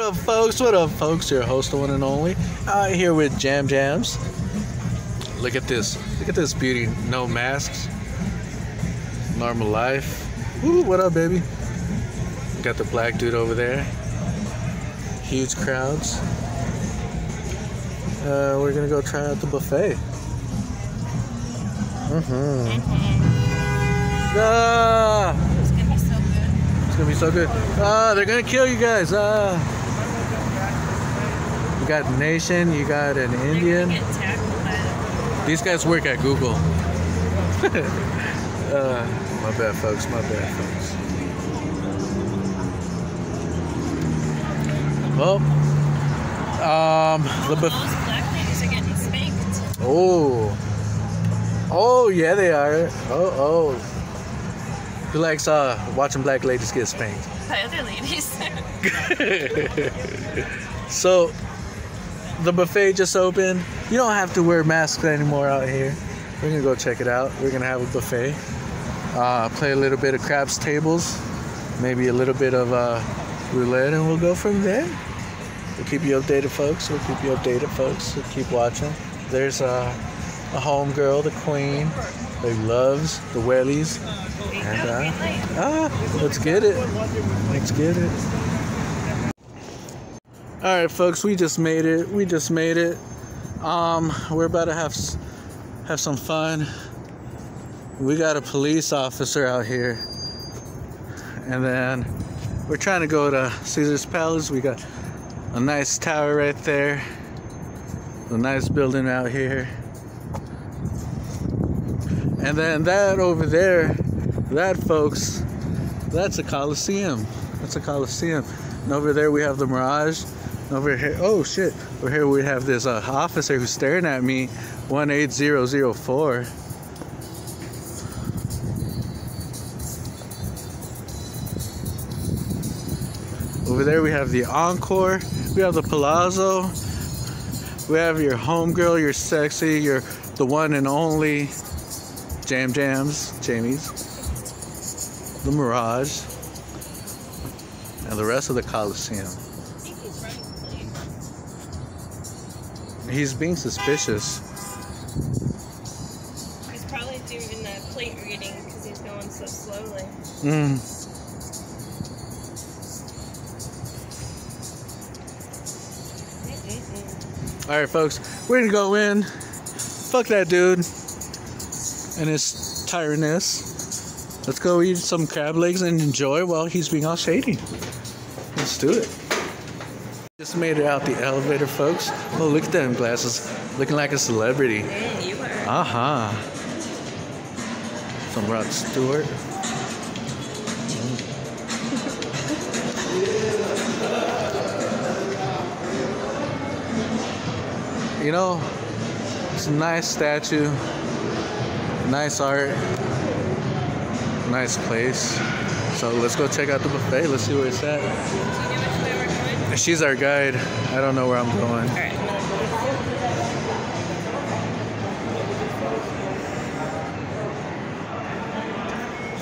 What up, folks? What up, folks? Your host, the one and only, out here with Jam Jams. Look at this. Look at this beauty. No masks. Normal life. Ooh, what up, baby? Got the black dude over there. Huge crowds. Uh, we're gonna go try out the buffet. Mm-hmm. Ah! It's gonna be so good. It's gonna be so good. Ah, they're gonna kill you guys. Ah. You got a Nation, you got an Indian. gonna get tackled by them. These guys work at Google. uh, my bad, folks. My bad, folks. Well, um, the All buff- black ladies are getting spanked. oh, oh yeah, they are. Oh, oh. Who likes uh watching black ladies get spanked? By other ladies. So, the buffet just opened. You don't have to wear masks anymore out here. We're gonna go check it out. We're gonna have a buffet. Uh, play a little bit of craps tables, maybe a little bit of uh, roulette, and we'll go from there. We'll keep you updated, folks. We'll keep you updated, folks. We'll keep watching. There's uh, a homegirl, the queen, that loves the wellies. And uh, ah, let's get it. Let's get it. All right, folks, we just made it. We just made it. Um, we're about to have have some fun. We got a police officer out here, and then we're trying to go to Caesar's Palace. We got a nice tower right there, a nice building out here, and then that over there, that folks, that's a Colosseum. That's a Colosseum. And over there we have the Mirage. Over here, oh shit! Over here we have this uh, officer who's staring at me, one eight zero zero four. Over there we have the Encore. We have the Palazzo. We have your homegirl, your sexy, your the one and only Jam Jams, Jamie's. The Mirage. And the rest of the Colosseum. He's running late. He's being suspicious. He's probably doing the plate reading because he's going so slowly. Mm. Mm-mm-mm. All right, folks, we're gonna go in. Fuck that dude and his tiredness. Let's go eat some crab legs and enjoy while he's being all shady. Let's do it. Just made it out the elevator, folks. Oh, look at them glasses, looking like a celebrity. Mm, you are. Uh huh. Some Rod Stewart. You know, it's a nice statue, nice art, nice place. So let's go check out the buffet. Let's see where it's at. She's our guide. I don't know where I'm going. Right.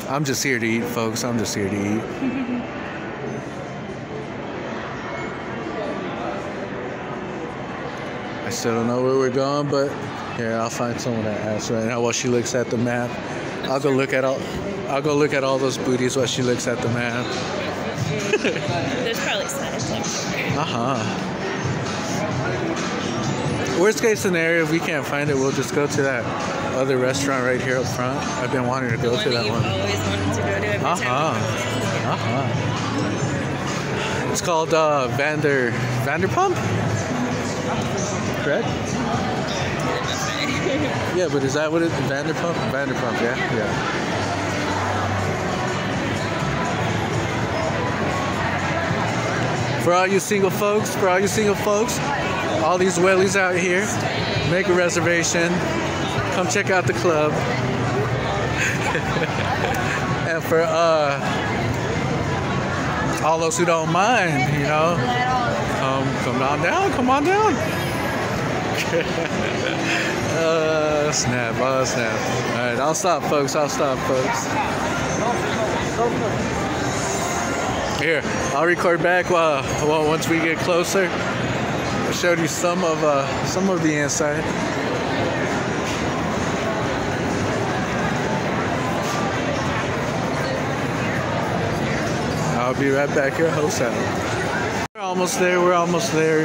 I'm just here to eat, folks. I'm just here to eat. I still don't know where we're going, but here I'll find someone to ask right now while she looks at the map. I'll go look at all. I'll go look at all those booties while she looks at the map. There's probably signs everywhere. Uh huh. Worst case scenario, if we can't find it, we'll just go to that other restaurant right here up front. I've been wanting to go one to that one. always wanted to go to every Uh time. huh. Uh huh. It's called uh, Vander Vanderpump. Correct? Yeah, but is that what it? Vanderpump? Vanderpump. Yeah. Yeah. For all you single folks, for all you single folks, all these wellies out here, make a reservation. Come check out the club. and for uh, all those who don't mind, you know, come come on down, come on down. uh, snap, oh snap. All right, I'll stop, folks. I'll stop, folks. Here, I'll record back well, once we get closer. I showed you some of uh, some of the inside. I'll be right back here, host. We're almost there. We're almost there.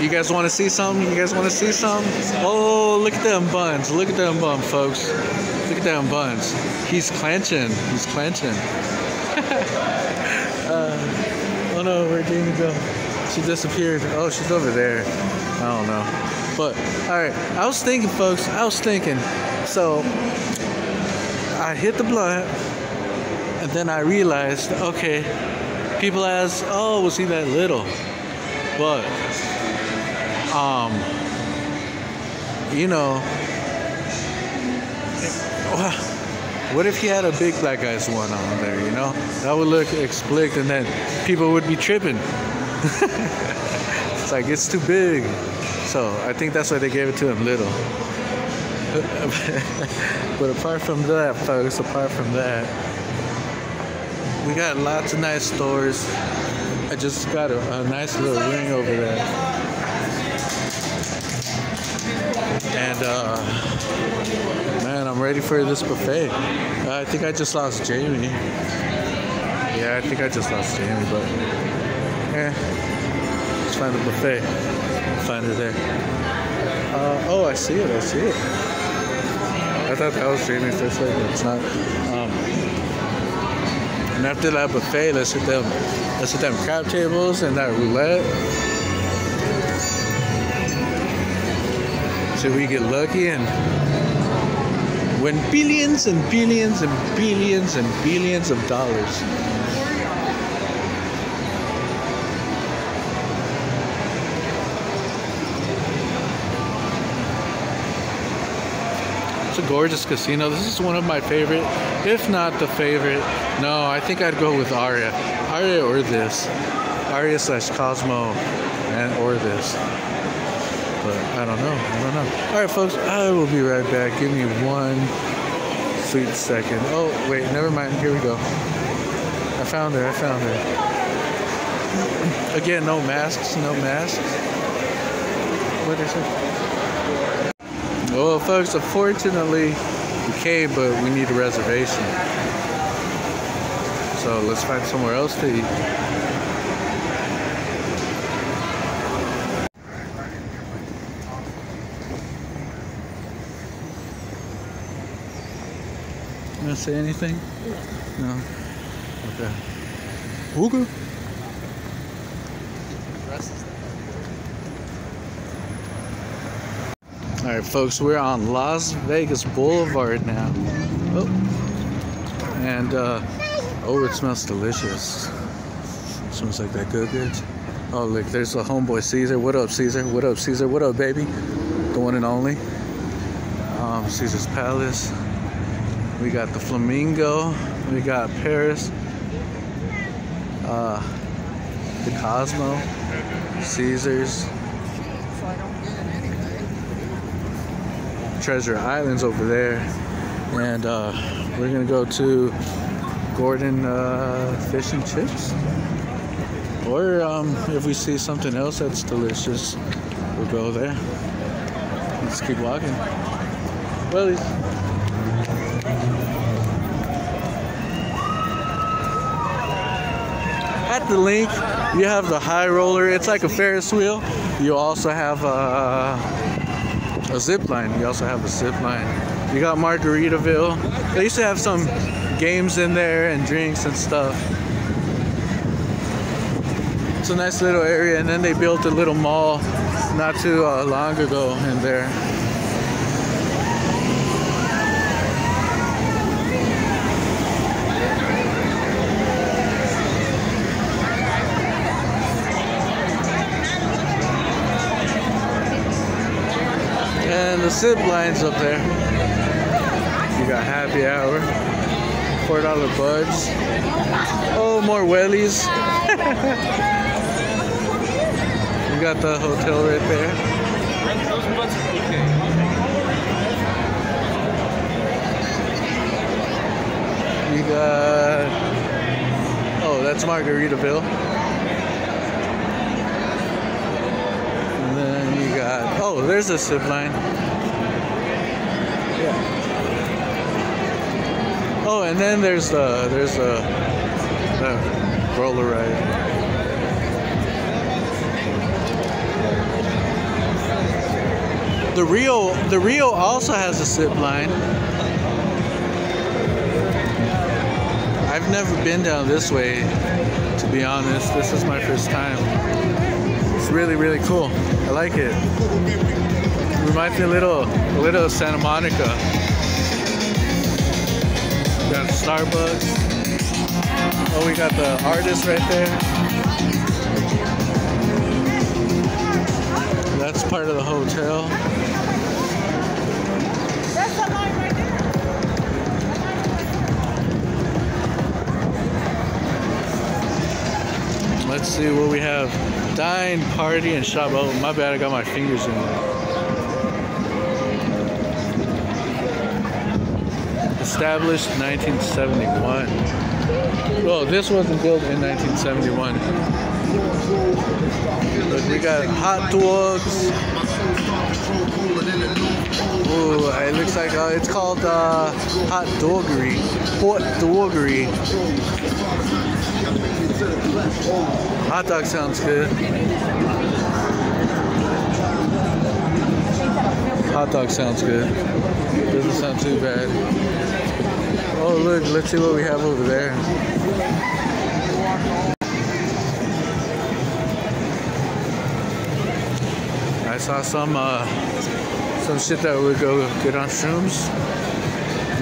You guys want to see something? You guys want to see something? Oh, look at them buns. Look at them buns, folks. Look at them buns. He's clenching. He's clenching. oh no, where'd Jamie go? She disappeared. Oh, she's over there. I don't know. But, alright. I was thinking, folks. I was thinking. So, I hit the blunt. And then I realized, okay, people ask, oh, was he that little? But, um, you know, what if he had a big black guy's one on there, you know? That would look explicit and then people would be tripping. it's like, it's too big. So I think that's why they gave it to him little. but apart from that, folks, apart from that, we got lots of nice stores. I just got a, a nice little ring over there. And uh, man, I'm ready for this buffet. I think I just lost Jamie. Yeah, I think I just lost Jamie, but yeah, let's find the buffet. Find it there. Uh, oh, I see it. I see it. I thought that was Jamie for a second. It's not. Um, and after that buffet, let's hit them, let's hit them craps tables and that roulette. So we get lucky and win billions and billions and billions and billions of dollars. It's a gorgeous casino. This is one of my favorite, if not the favorite. No, I think I'd go with Aria. Aria or this. Aria slash Cosmo and or this. I don't know. I don't know. Alright folks, I will be right back. Give me one sweet second. Oh wait, never mind. Here we go. I found her, I found her. Again, no masks, no masks. What is it? Well, folks, unfortunately, we came, but we need a reservation. So let's find somewhere else to eat. Say anything? No. Okay. Okay. All right, folks, we're on Las Vegas Boulevard now. Oh, and uh, oh, it smells delicious. smells like that good, good. Oh, look, there's a homeboy Caesar. What up, Caesar? What up, Caesar? What up, baby? The one and only. Um, Caesar's Palace. We got the Flamingo. We got Paris. Uh, the Cosmo. Caesar's. Treasure Islands over there, and uh, we're gonna go to Gordon uh, Fish and Chips. Or um, if we see something else that's delicious, we'll go there. Let's keep walking. Wellies. The LINQ, you have the high roller. It's like a Ferris wheel. You also have a. Uh, a zip line. You also have a zip line. You got Margaritaville. They used to have some games in there and drinks and stuff. It's a nice little area, and then they built a little mall not too uh, long ago in there. The lines up there. You got happy hour. Four dollar buds. Oh, more wellies. you got the hotel right there. You got. Oh, that's Margaritaville. And then you got oh, there's a zip line. Yeah. Oh, and then there's the there's a, the roller ride. The Rio, the Rio also has a zip line. I've never been down this way, to be honest. This is my first time. It's really, really cool. I like it. Reminds me a little, a little of Santa Monica. Got Starbucks. Oh, we got the artist right there. That's part of the hotel. Let's see what we have. Dine, party, and shop. Oh, my bad. I got my fingers in there. Established 1971. Well, this wasn't built in 1971. Look, we got hot dogs. Ooh, it looks like uh, it's called uh, hot doggery. Hot doggery. Hot dog sounds good. Hot dog sounds good. Doesn't sound too bad. Oh look, let's see what we have over there. I saw some uh, some shit that would go good on shrooms.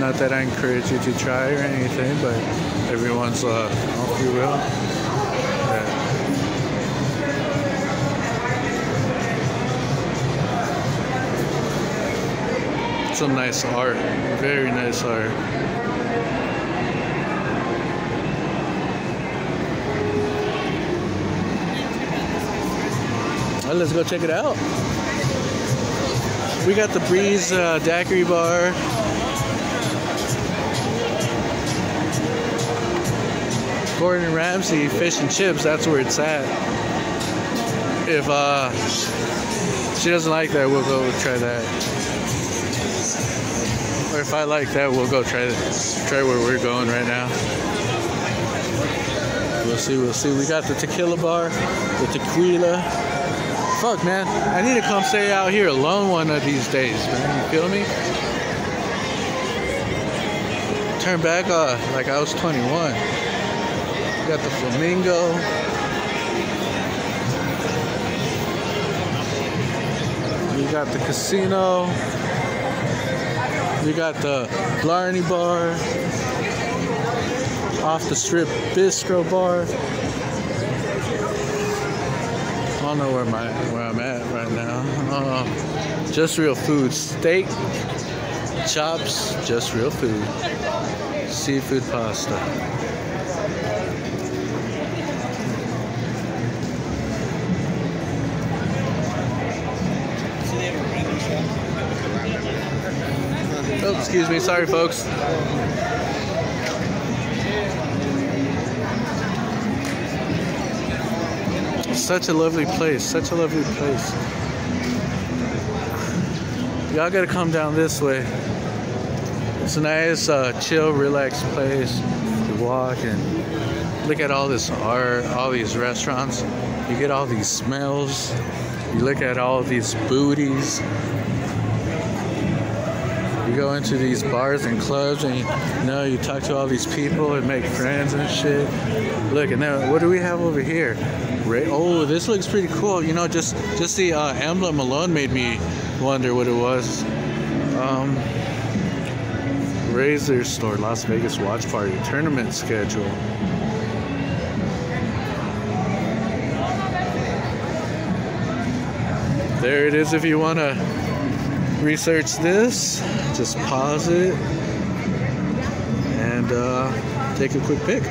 Not that I encourage you to try or anything, but everyone's uh, off your will. Some nice art, very nice art. Well, let's go check it out. We got the Breeze uh, Daiquiri Bar. Gordon Ramsay Fish and Chips, that's where it's at. If uh, she doesn't like that, we'll go try that. Or if I like that, we'll go try try where we're going right now. We'll see, we'll see. We got the tequila bar, the tequila. Fuck, man. I need to come stay out here alone one of these days, man. You feel me? Turn back uh, like I was 21. Got the flamingo. We got the casino. We got the Blarney Bar. Off the strip bistro bar. Don't know where my where I'm at right now. Uh, just real food. Steak, chops, just real food. Seafood pasta. Oh, excuse me. Sorry, folks. Such a lovely place. Such a lovely place. Y'all gotta come down this way. It's a nice, uh, chill, relaxed place to walk and look at all this art, all these restaurants. You get all these smells. You look at all these booties. You go into these bars and clubs and you, you know you talk to all these people and make friends and shit. Look, and then what do we have over here? Ra- Oh, this looks pretty cool. You know, just just the uh, emblem alone made me wonder what it was. Um, Razer Store, Las Vegas Watch Party tournament schedule. There it is if you want to research this. Just pause it and uh, take a quick pic.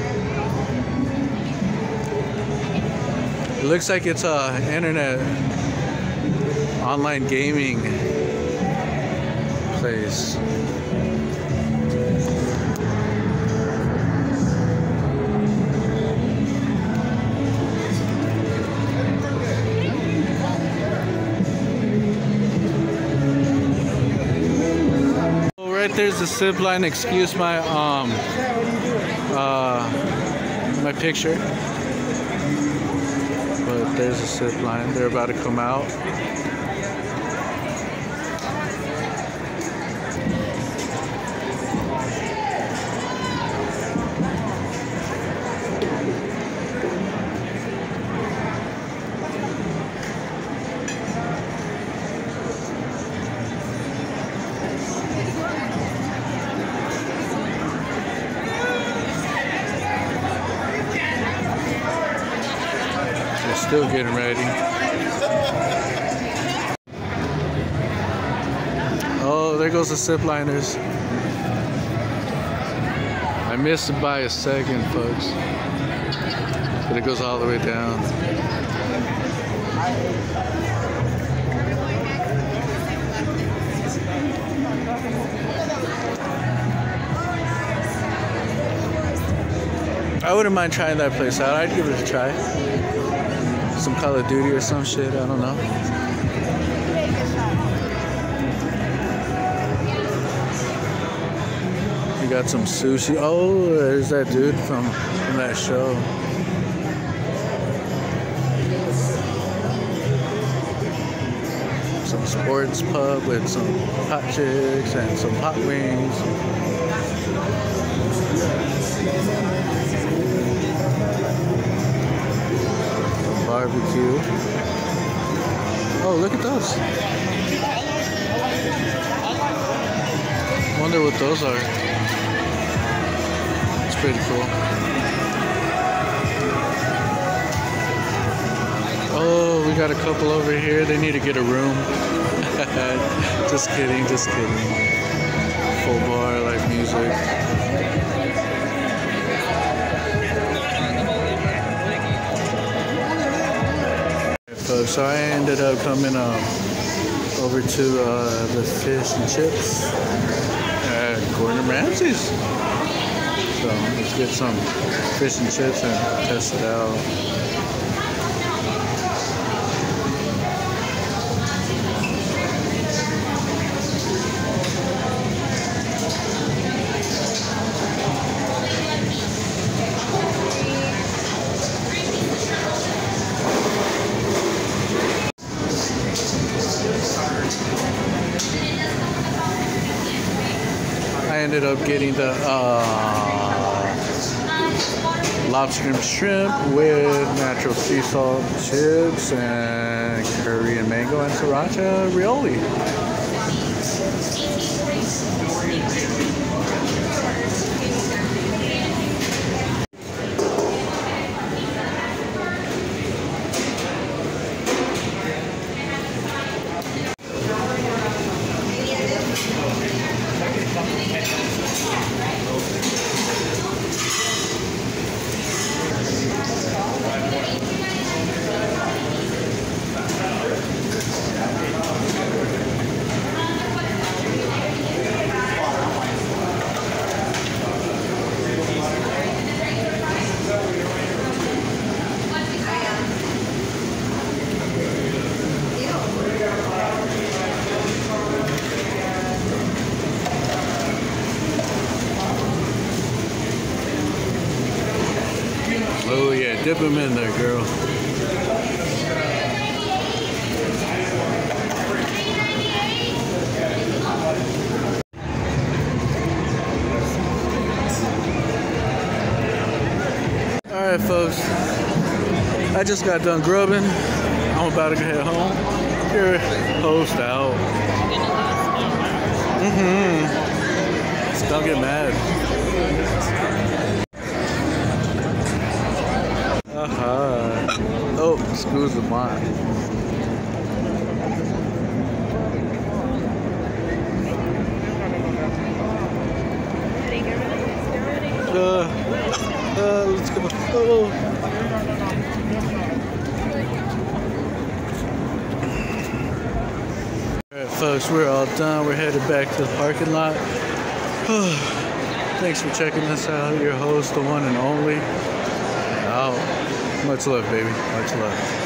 looks like it's a internet online gaming place. Oh, right there's a zip line. Excuse my um uh my picture. There's a zip line. They're about to come out. Still getting ready. Oh, there goes the zip liners. I missed it by a second, folks. But it goes all the way down. I wouldn't mind trying that place out. I'd give it a try. Some Call of Duty or some shit. I don't know. We got some sushi. Oh, there's that dude from, from that show. Some sports pub with some hot chicks and some hot wings. Barbecue. Oh, look at those. Wonder what those are. It's pretty cool. Oh, we got a couple over here. They need to get a room. just kidding, just kidding. Full bar, like music. So I ended up coming um, over to uh, the fish and chips at Gordon Ramsay's. So let's get some fish and chips and test it out. The uh, lobster and shrimp with natural sea salt chips and curry and mango and sriracha aioli. Oh yeah, dip them in there, girl. All right, folks. I just got done grubbing. I'm about to head home. Here, host out. Mm-hmm. Don't get mad. Uh-huh. Oh, the mine. Uh, uh, let's go. Oh. Alright, folks, we're all done. We're headed back to the parking lot. Thanks for checking us out. Your host, the one and only. Out. Much love, baby. Much love.